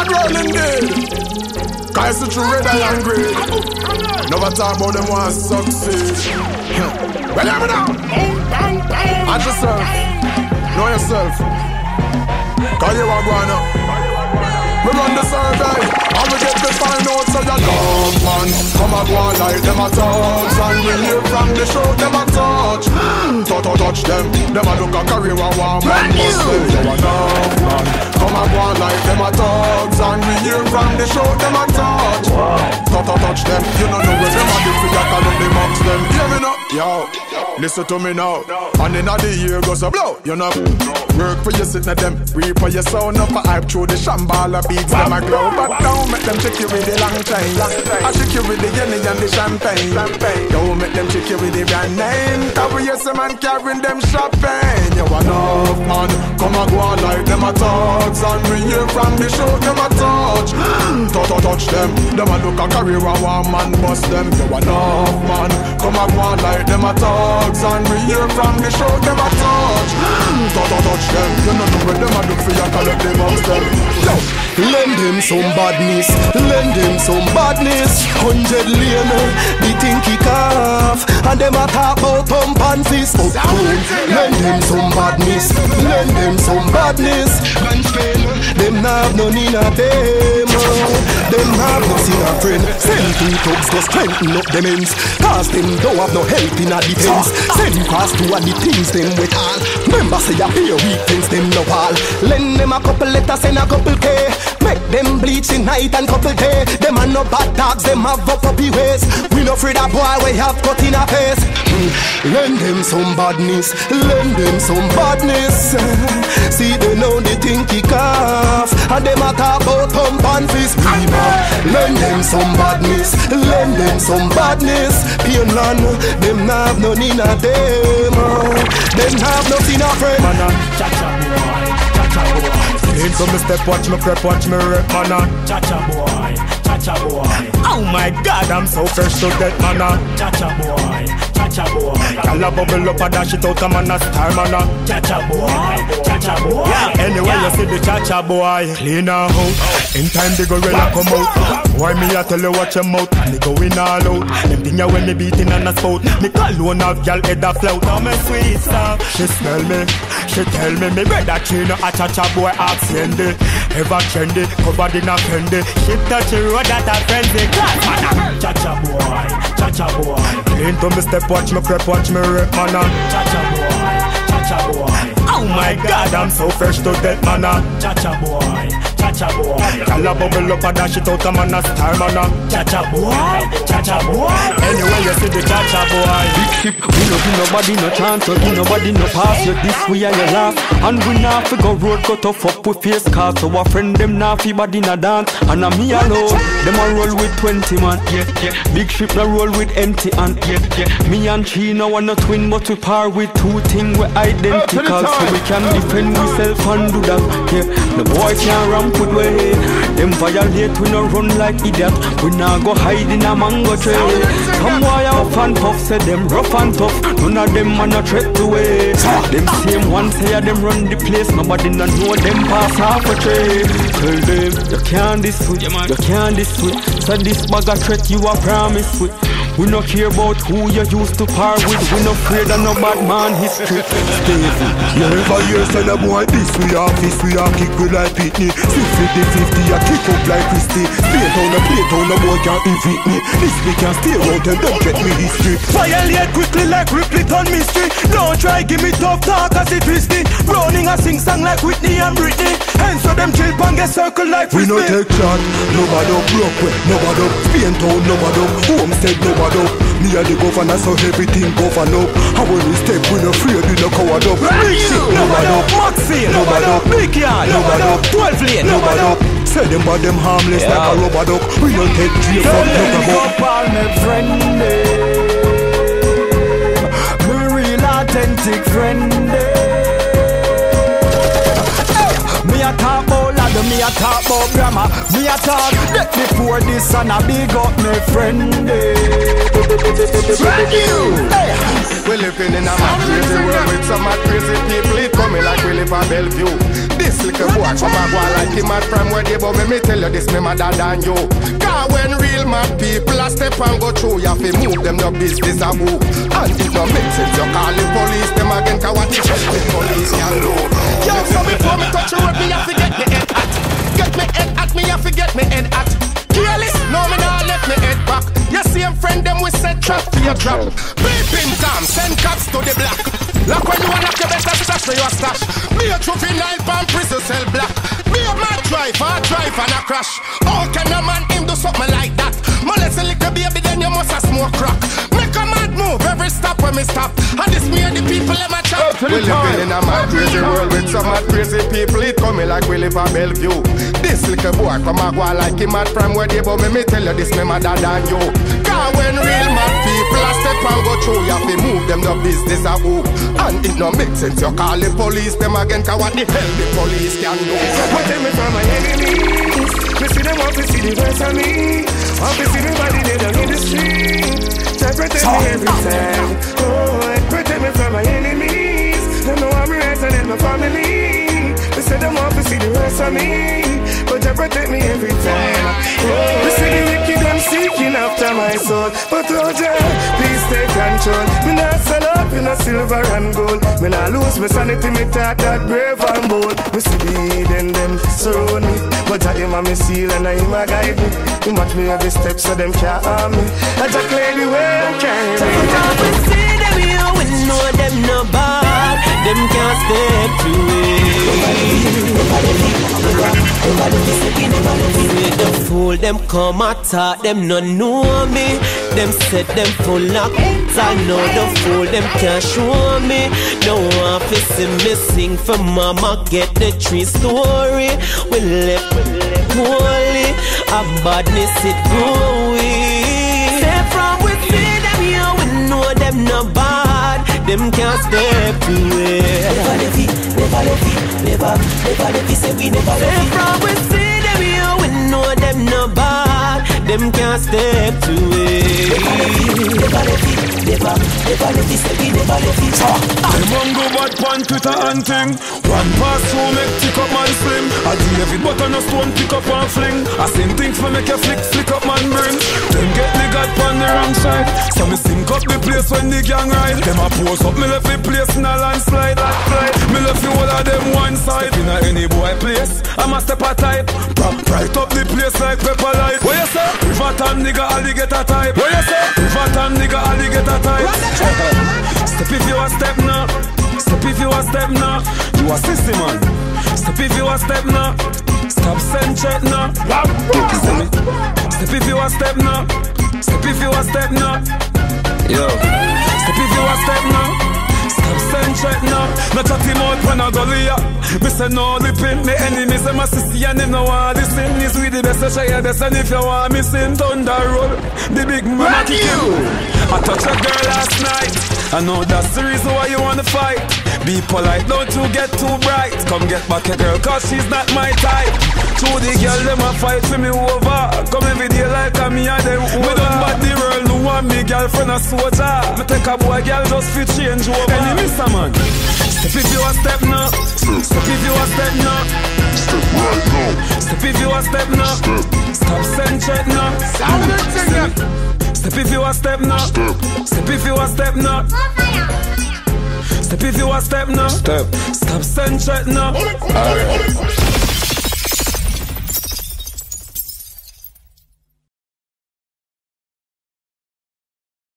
and rolling dead. Guys, true red and green. Never talk about them want succeed. Well, hear me now. Ask yourself. Know yourself. Cause you are going up. We run the survey And we get to find out so you love man. Come and go on like them a touch And we hear from the show them a touch Touch, touch, touch them Them a look a career a one man must say You a love man. Come and go on like them a thugs And we hear from the show them a touch Touch, touch, touch them You don't know where them a do for you call up the max them Yo, listen to me now. And in the year goes a blow You know. Work for your sitting them Reap for your sound up a hype through the shambala beats them a glow. But don't make them trick you with the long time I trick you with the Yenny and the champagne. Don't make them trick you with the brand name. Yes a man carrying them shopping You enough man. Come and go on like them a thugs And we hear from the show them a touch. Touch, touch, touch them. Them a look a career and one man bust them. You enough man. Come and go on like them a thugs And we hear from the show them a touch Touch, touch, them You know what them a do for you collect them up them Yo Lend him some badness, lend him some badness. Hundred lane, the thing kick off, and them a talk about pump and fist. Oh, oh. Lend him some badness, lend him some badness. Them nah have none in a them. Them have no see a friend. Send two thugs to strengthen up them ends. Cause them don't have no help in a defense. Send past two of the things them with all. Remember say a beer weak things them no all. Lend them a couple letters and a couple K. Make them bleach in night and couple day. Them are no bad dogs, them have up puppy ways. We no afraid of boy, we have cut in a face. Mm. Lend them some badness, lend them some badness. and them a talk about pump and fist. Reba. Lend them some badness, lend them some badness. Pain land, them nah have none in a them. Them have nothing a friend. Man, uh, cha-cha boy, cha-cha boy. Ain't some step, watch me prep, watch me rep, man uh. Cha-cha boy, cha-cha boy. Oh my god, I'm so fresh to death, man uh. Cha-cha boy, cha-cha boy. Gyal a bubble up and dash it out, a man a star, man. Cha-cha boy, cha-cha boy. Yeah, anyway, you see the cha-cha boy Clean and out In time the gorilla come out Why me I tell you watch your mouth And they going all out Them thing ya when me beating on a spout Me call one of y'all head a flout Now me sweet stuff She smell me She tell me me brother Chino a cha-cha boy accent Ever trendy Covered in a fendi She touch the road that a frenzy Class man a Cha-cha boy, cha-cha boy. Clean to me step watch me prep watch me rep man ah. Cha-cha boy, cha-cha boy. Oh my god I'm so fresh to death man ah. Cha-cha boy, cha-cha boy. Gyal a bubble up and dash it out a man a star man a Cha-cha boy, cha-cha boy. Anyway, you see the cha-cha boy We no give nobody no chance, no give nobody no pass. You this we are your last, and we now fi go road cut off up with face card. So our friend them now fi body na dance, and a me alone. Them a roll with twenty man, yeah yeah. Big ship na roll with empty hand, yeah yeah. Me and Chino want no twin, but we par with two things we identical, so we can defend ourselves and do that. Yeah, the boy can't ramp with way. Them violate, we no run like idiot. We now go hide in a mango tree. Some boy off and puff, say them rough and tough. None of them are no threat to way. Them same one say a them run the place. Nobody no know them pass half a tree. Tell them you can't this with, you can't this with. So this bag of threat you a promise with. We no care about who you used to par with. We no afraid of no bad man history. Stay You never hear say a boy this we are this we are kick we like Pitney See 50-50 a kick up like Christy Play down a play down a boy can't evict me This we can stay out and don't get me history Violate quickly like Ripley on mystery. Don't try give me tough talk as it twisty. Browning a sing song like Whitney and Britney. Hence so them chill and get circle like We frisbee. no take shot, nobody up broke way, nobody up Spain town, nobody up Homestead, nobody up. Me and the governor so everything govern up. And when we step, we no afraid, we no coward up. Big shit, nobody up. Maxfield, Nobody up. Big Yard, Nobody up. 12 lane, Nobody up. Say them bad, them harmless like a rubber duck We don't take jail from nothing but all my friend Me real authentic friend Me a talk about lad, me a talk about grammar. Me a talk that before this and I big up me friend Brand new We living in a mad crazy world with some mad crazy people. It coming like we live a Bellevue. This little boy from a go like him mad from where they but me, me tell you this, me madder than you. Cause when real mad people a step and go through, you have to move them, no business a move. And it no make sense, you call the police, them again, cause what the police can do. Yo, so before me touch you, me have to get me head at. Get me head at, me have to get me head at. Careless, no me nah let me head back. You same friend them we set trap for your trap. Beeping time, send cops to the block. Lock when you wanna your better stash for your stash. Me a trophy juvenile pan prison cell black. Me a mad drive, hard drive and a crash. Living in a mad crazy world with some mad crazy people. It coming like we live at Bellevue. This little boy from a go like him mad from where they but me me tell you this me madder than you. Cause when real mad people a step and go through, you have to move them no business a who. And it no make sense you call the police them again. Cause what the hell the police can do? Protect me from my enemies. Me see them want to see the worst of me. Want to see me body dead down in the street. Try protect me every time. Oh, protect me from my enemies. They know I'm right and my family. They say them want to see the rest of me. But you protect me every time. Oh, they say the wicked and seeking after my soul. But oh, Jah, please take control. Me not sell up in a silver and gold. Me not lose my sanity. Me talk that brave and bold. Me see the hidden them surround me. But I am a me seal and I am a guide me. You match me every step so them can't harm me. I just clear the way and carry me. We see them here, we know them no bad. Them can't step through it. the fool, them come attack, them no know me. Them set them full of I know the fool, them can't show me. No office in me sing for mama, get the tree story. We left holy, a badness it growing. Them can't step to it. Never it, never it, never, never it say we never Say it. from Them can't step to it. Never let it, never, never let it say never let it. Them one go bad pan Twitter and thing One pass through make tick up man slim. I do every button a stone pick up and fling. I same things for make a flick flick up man brain. Them get the god pan the wrong side. So me sink up the place when the gang ride. Them a pose up me left the place in a landslide landslide Me left you whole of them one side. In a any boy place I'm a step a type Prop right up the place like pepper light. What you say? River time nigga alligator type. What you say? River time nigga alligator type. Step if you a step now Step if you a step now You a sissy man. Step if you a step now Stop send check now See me? Step if you a step now Step if you a step now Yo. Step if you a step now send check now No chat him out when I go ya Me say no lipping Me enemies. Them a sissy and them no want listen This we the best try your best And if you want me sin Thunder roll. The big man kick you! I touched a girl last night. I know that's the reason why you wanna fight. Be polite, don't you get too bright. Come get back a girl cause she's not my type. Two the girl them a fight for me over girlfriend a soldier. Me take a boy girl just fit change over. Any miss a man Step if you a step now. Step if you a step now. Step right now. Step if you a step now. Stop send check now. Step if you a step now. Step. If you a step now. Oh, step if you a step now. Step. Stop send check now. Alright